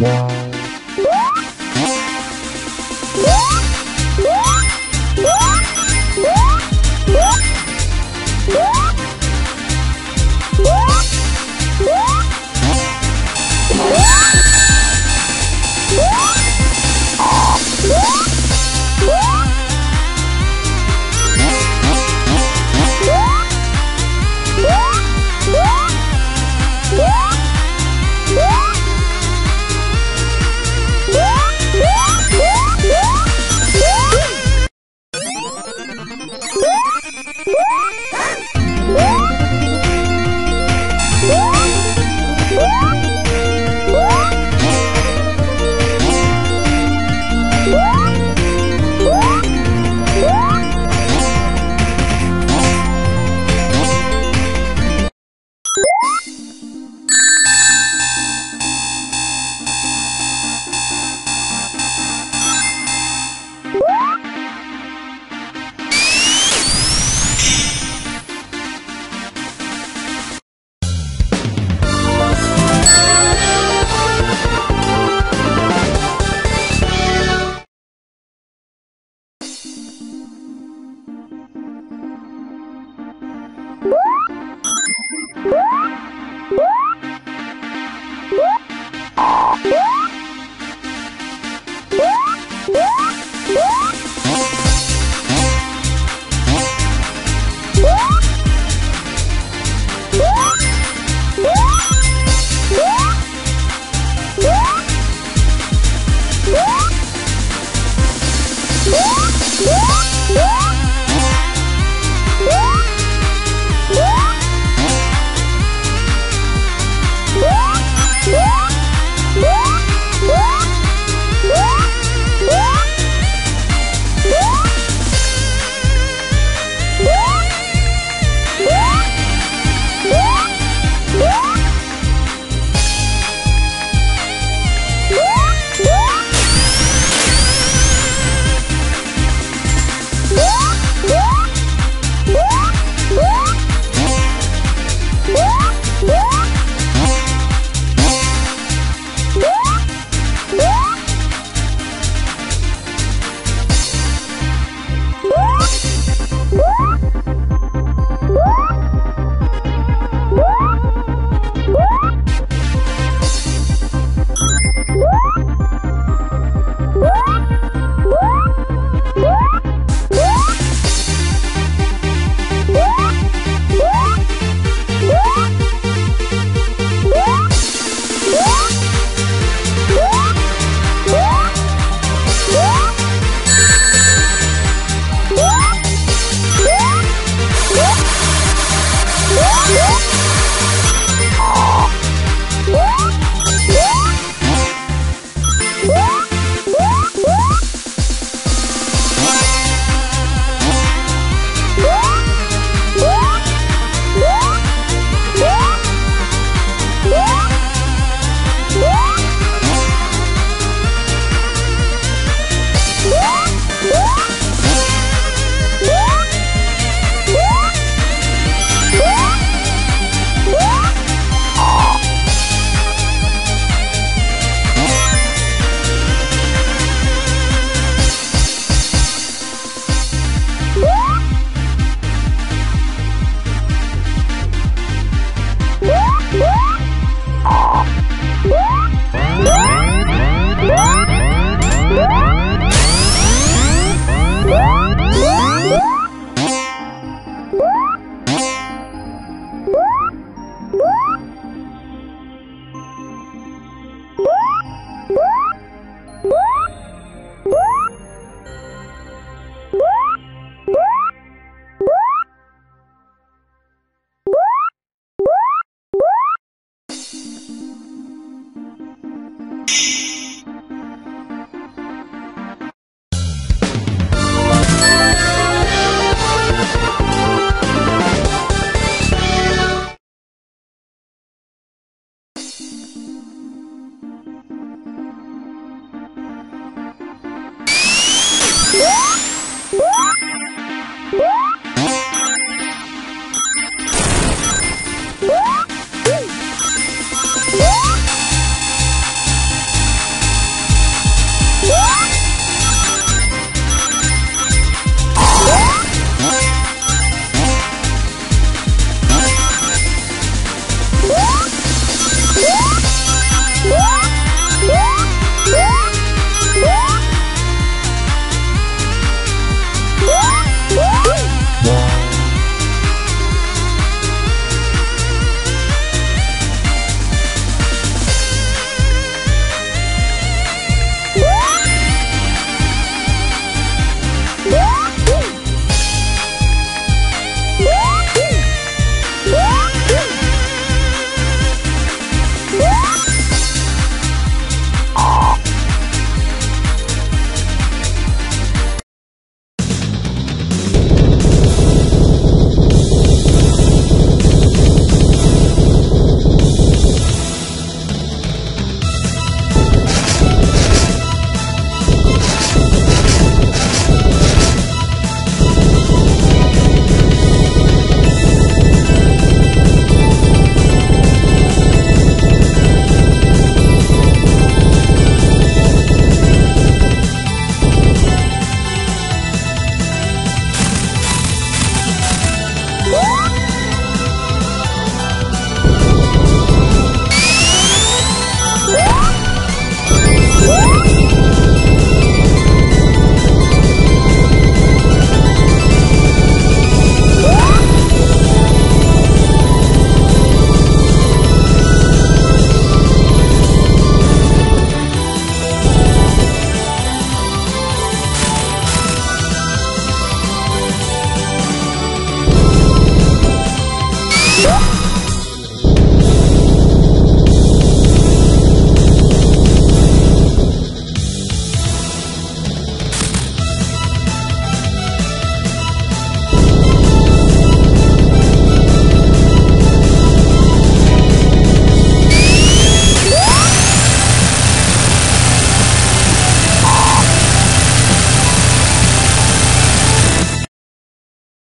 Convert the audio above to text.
Yeah.